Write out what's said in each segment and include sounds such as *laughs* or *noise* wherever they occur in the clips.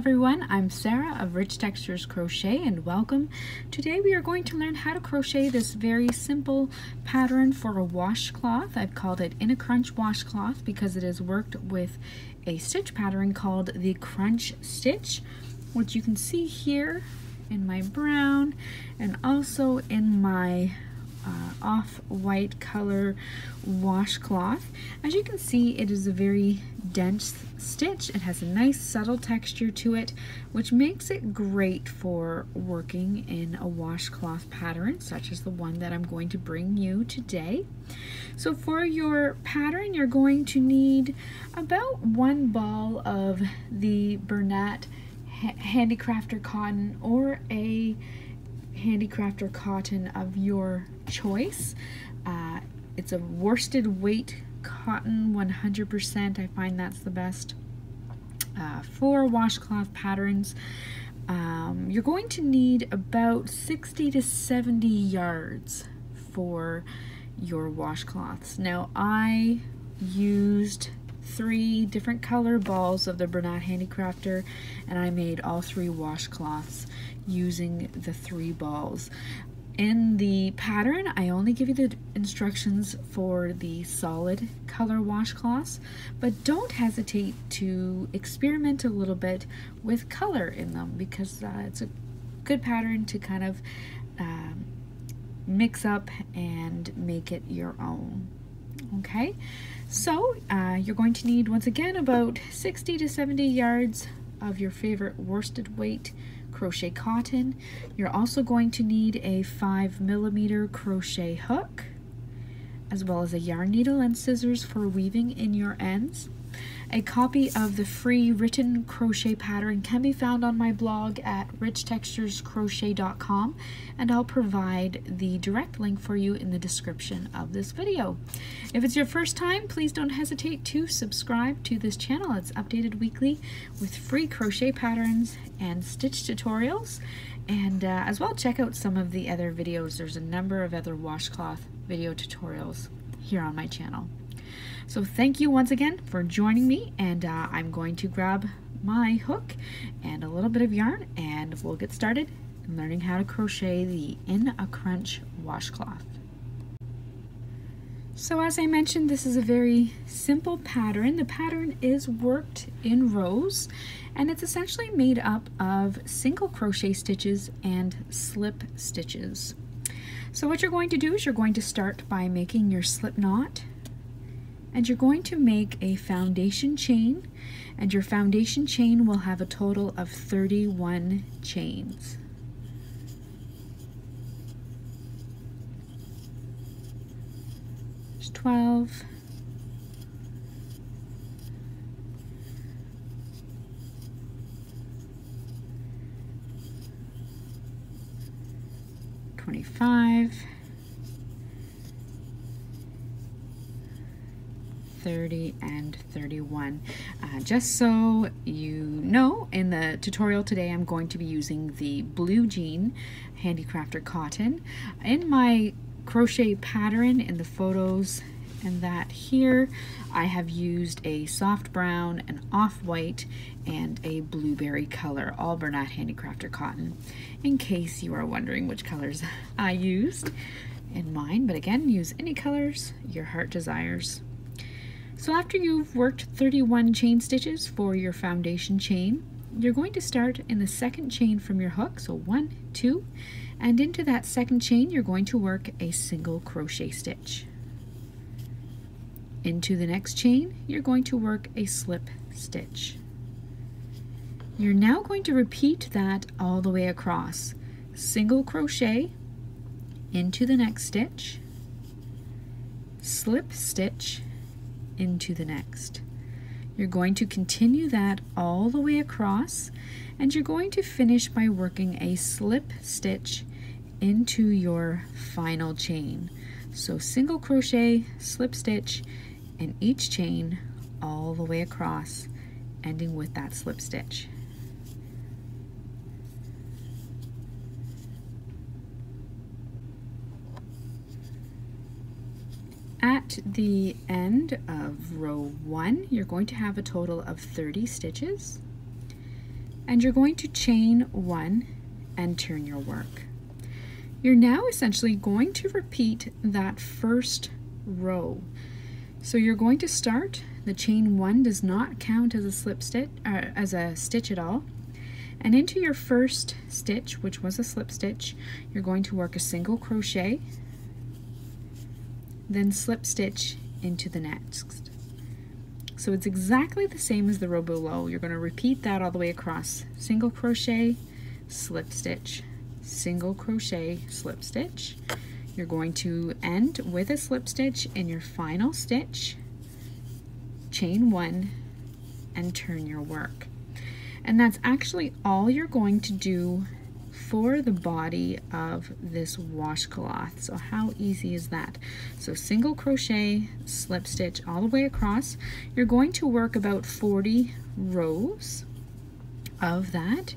everyone, I'm Sarah of Rich Textures Crochet and welcome. Today we are going to learn how to crochet this very simple pattern for a washcloth. I've called it In a Crunch washcloth because it is worked with a stitch pattern called the Crunch Stitch, which you can see here in my brown and also in my uh, off-white color washcloth. As you can see, it is a very dense stitch. It has a nice subtle texture to it, which makes it great for working in a washcloth pattern, such as the one that I'm going to bring you today. So for your pattern, you're going to need about one ball of the Bernat Handicrafter cotton or a handicrafter cotton of your choice. Uh, it's a worsted weight cotton 100%. I find that's the best uh, for washcloth patterns. Um, you're going to need about 60 to 70 yards for your washcloths. Now I used three different color balls of the Bernat Handicrafter and I made all three washcloths using the three balls. In the pattern, I only give you the instructions for the solid color washcloths, but don't hesitate to experiment a little bit with color in them because uh, it's a good pattern to kind of um, mix up and make it your own. Okay, so uh, you're going to need once again about 60 to 70 yards of your favorite worsted weight crochet cotton. You're also going to need a 5 millimeter crochet hook as well as a yarn needle and scissors for weaving in your ends. A copy of the free written crochet pattern can be found on my blog at richtexturescrochet.com and I'll provide the direct link for you in the description of this video. If it's your first time, please don't hesitate to subscribe to this channel. It's updated weekly with free crochet patterns and stitch tutorials. And uh, as well, check out some of the other videos. There's a number of other washcloth video tutorials here on my channel. So thank you once again for joining me and uh, I'm going to grab my hook and a little bit of yarn and we'll get started learning how to crochet the In a Crunch washcloth. So as I mentioned, this is a very simple pattern. The pattern is worked in rows and it's essentially made up of single crochet stitches and slip stitches. So what you're going to do is you're going to start by making your slip knot and you're going to make a foundation chain and your foundation chain will have a total of 31 chains. There's 12 25 30 and 31. Uh, just so you know, in the tutorial today I'm going to be using the Blue Jean Handicrafter Cotton. In my crochet pattern in the photos and that here I have used a soft brown, an off-white, and a blueberry color, all Bernat Handicrafter cotton, in case you are wondering which colors *laughs* I used in mine. But again, use any colors your heart desires. So after you've worked 31 chain stitches for your foundation chain, you're going to start in the second chain from your hook, so one, two, and into that second chain you're going to work a single crochet stitch. Into the next chain, you're going to work a slip stitch. You're now going to repeat that all the way across. Single crochet into the next stitch, slip stitch, into the next. You're going to continue that all the way across and you're going to finish by working a slip stitch into your final chain. So single crochet, slip stitch in each chain all the way across, ending with that slip stitch. At the end of row one, you're going to have a total of 30 stitches. and you're going to chain one and turn your work. You're now essentially going to repeat that first row. So you're going to start, the chain one does not count as a slip stitch, uh, as a stitch at all. And into your first stitch, which was a slip stitch, you're going to work a single crochet, then slip stitch into the next. So it's exactly the same as the row below. You're going to repeat that all the way across. Single crochet, slip stitch, single crochet, slip stitch. You're going to end with a slip stitch in your final stitch, chain one, and turn your work. And that's actually all you're going to do for the body of this washcloth. So how easy is that? So single crochet, slip stitch all the way across. You're going to work about 40 rows of that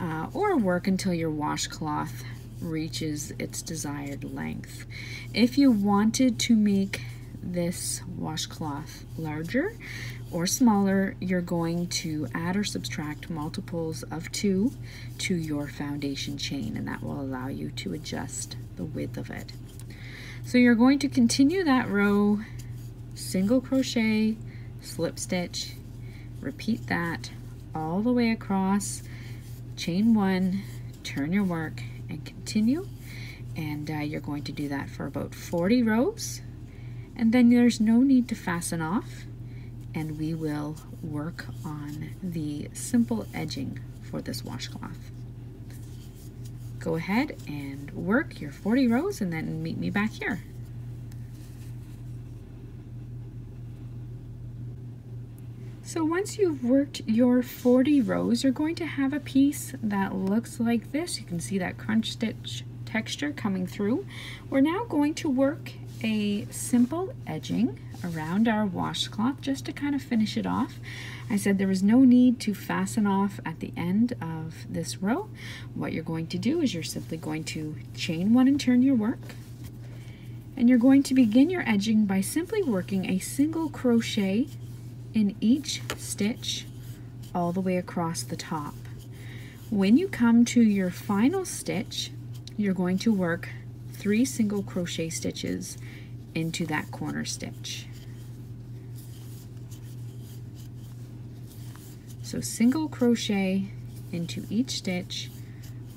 uh, or work until your washcloth reaches its desired length. If you wanted to make this washcloth larger or smaller, you're going to add or subtract multiples of two to your foundation chain and that will allow you to adjust the width of it. So you're going to continue that row, single crochet, slip stitch, repeat that all the way across, chain one, turn your work and continue. And uh, you're going to do that for about 40 rows. And then there's no need to fasten off. And we will work on the simple edging for this washcloth. Go ahead and work your 40 rows and then meet me back here. So once you've worked your 40 rows, you're going to have a piece that looks like this. You can see that crunch stitch texture coming through. We're now going to work a simple edging around our washcloth just to kind of finish it off. I said there was no need to fasten off at the end of this row. What you're going to do is you're simply going to chain one and turn your work. And you're going to begin your edging by simply working a single crochet in each stitch all the way across the top. When you come to your final stitch, you're going to work three single crochet stitches into that corner stitch. So single crochet into each stitch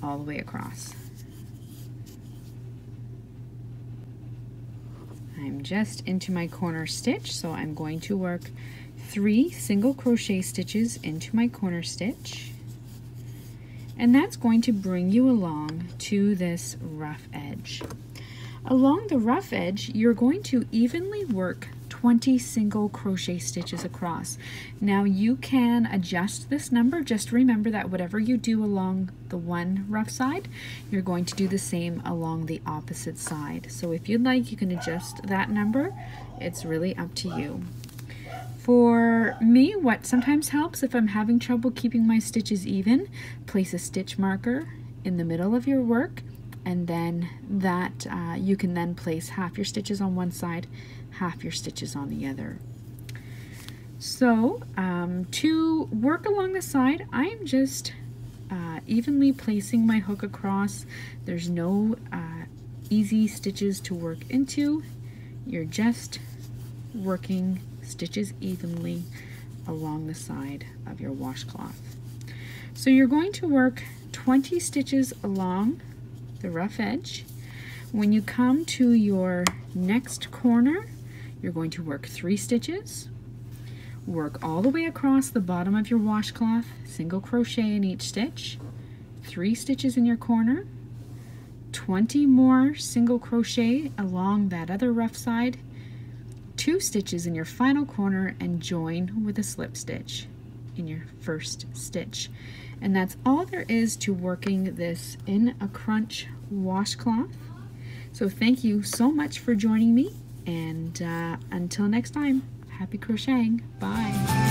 all the way across. I'm just into my corner stitch, so I'm going to work three single crochet stitches into my corner stitch and that's going to bring you along to this rough edge. Along the rough edge, you're going to evenly work 20 single crochet stitches across. Now you can adjust this number. Just remember that whatever you do along the one rough side, you're going to do the same along the opposite side. So if you'd like, you can adjust that number. It's really up to you. For me, what sometimes helps if I'm having trouble keeping my stitches even, place a stitch marker in the middle of your work and then that uh, you can then place half your stitches on one side, half your stitches on the other. So um, to work along the side, I'm just uh, evenly placing my hook across. There's no uh, easy stitches to work into. You're just working stitches evenly along the side of your washcloth. So you're going to work 20 stitches along the rough edge. When you come to your next corner, you're going to work three stitches, work all the way across the bottom of your washcloth, single crochet in each stitch, three stitches in your corner, 20 more single crochet along that other rough side, two stitches in your final corner and join with a slip stitch in your first stitch. And that's all there is to working this in a crunch washcloth. So thank you so much for joining me and uh, until next time, happy crocheting. Bye.